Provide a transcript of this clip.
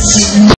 ん?